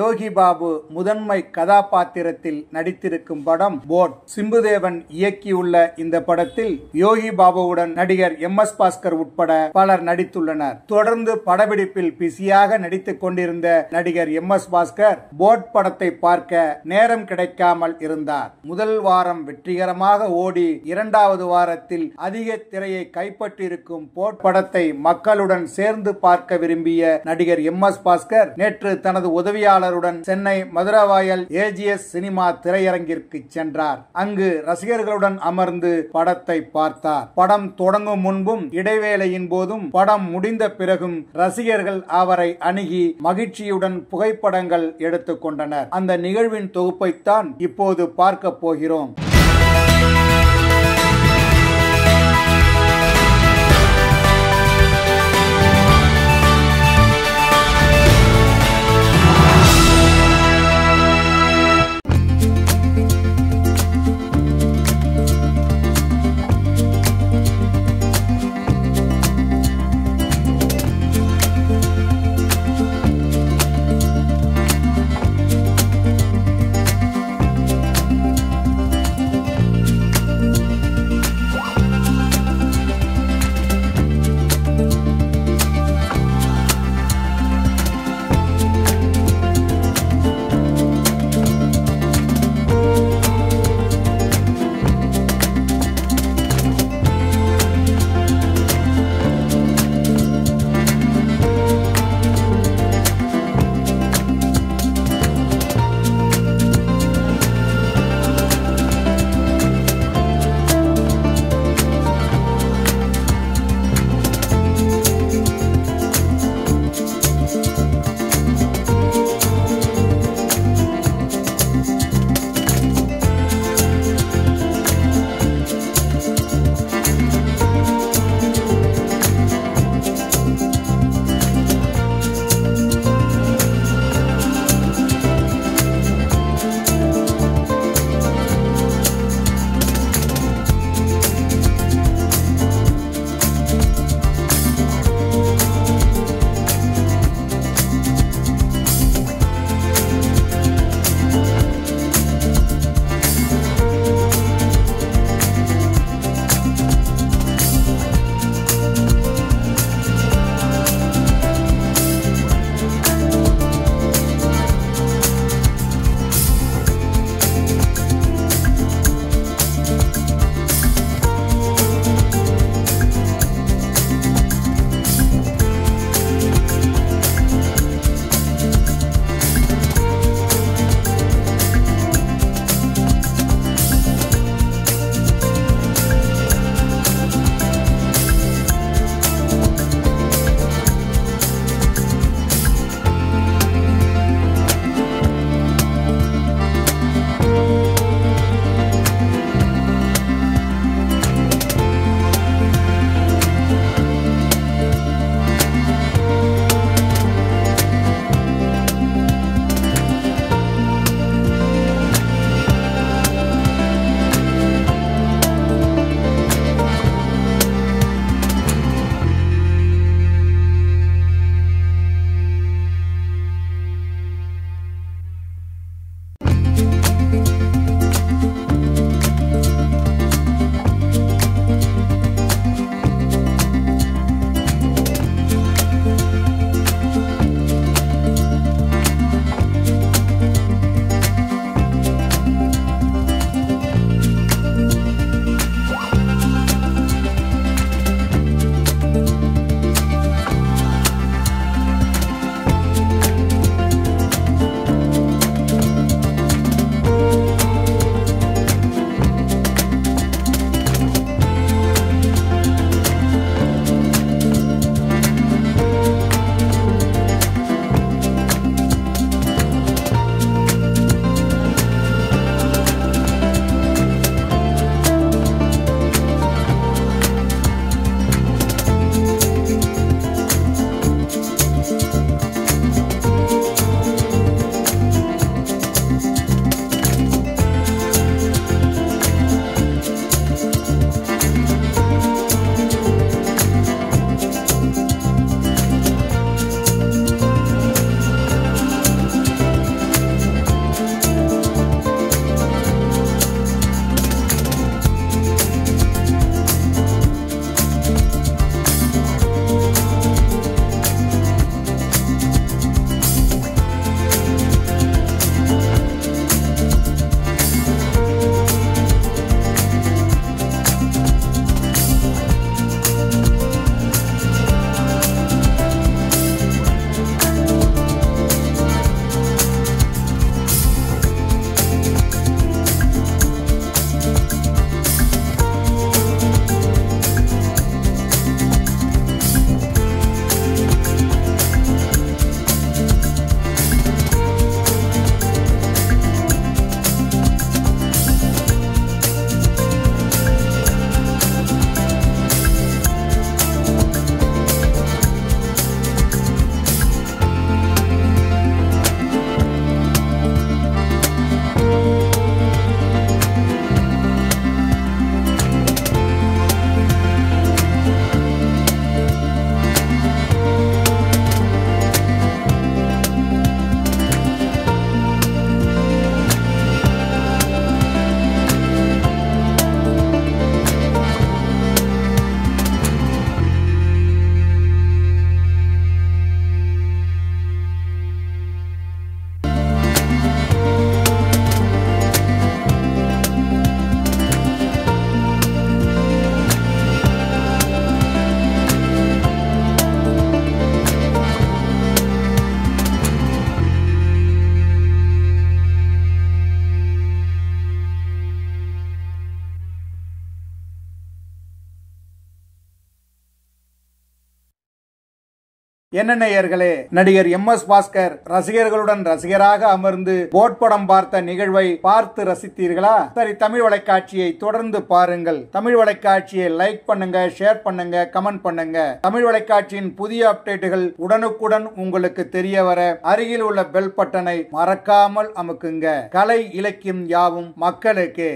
யோகி பாபு முதன்மை கதாபாத்திரத்தில் நடித்திருக்கும் படம் போட். சிம்புதேவன் இயக்கியுள்ள இந்த படத்தில் யோகி பாபுவுடன் நடிகர் எம் எஸ் பாஸ்கர் உட்பட பலர் நடித்துள்ளனர். தொடர்ந்து படப்பிடிப்பில் பிஸியாக நடித்துக் கொண்டிருந்த நடிகர் எம் எஸ் பாஸ்கர் போட் படத்தை பார்க்க நேரம் கிடைக்காமல் இருந்தார். முதல் வாரம் வெற்றிகரமாக ஓடி இரண்டாவது வாரத்தில் அதிக திரையை கைப்பற்றியிருக்கும் போட் படத்தை மக்களுடன் சேர்ந்து பார்க்க விரும்பிய நடிகர் எம் எஸ் பாஸ்கர் நேற்று தனது உதவியாளர் உதவியாளருடன் சென்னை மதுரவாயல் ஏஜிஎஸ் சினிமா திரையரங்கிற்கு சென்றார். அங்கு ரசிகர்களுடன் அமர்ந்து படத்தை பார்த்தார். படம் தொடங்கும் முன்பும் இடைவேளையின் போதும் படம் முடிந்த பிறகும் ரசிகர்கள் அவரை அணுகி மகிழ்ச்சியுடன் புகைப்படங்கள் எடுத்துக் கொண்டனர். அந்த நிகழ்வின் தொகுப்பைத்தான் இப்போது பார்க்க போகிறோம். என்ன நேயர்களே நடிகர் எம் எஸ் பாஸ்கர் ரசிகர்களுடன் ரசிகராக அமர்ந்து போட் படம் பார்த்த நிகழ்வை பார்த்து ரசித்தீர்களா? சரி தமிழ் வலைக்காட்சியை தொடர்ந்து பாருங்கள். தமிழ் வலைக்காட்சியை லைக் பண்ணுங்க ஷேர் பண்ணுங்க கமெண்ட் பண்ணுங்க. தமிழ் வலைக்காட்சியின் புதிய அப்டேட்டுகள் உடனுக்குடன் உங்களுக்கு தெரிய வர அருகில் உள்ள பெல் பட்டனை மறக்காமல் அமுக்குங்க. கலை இலக்கியம் யாவும் மக்களுக்கு.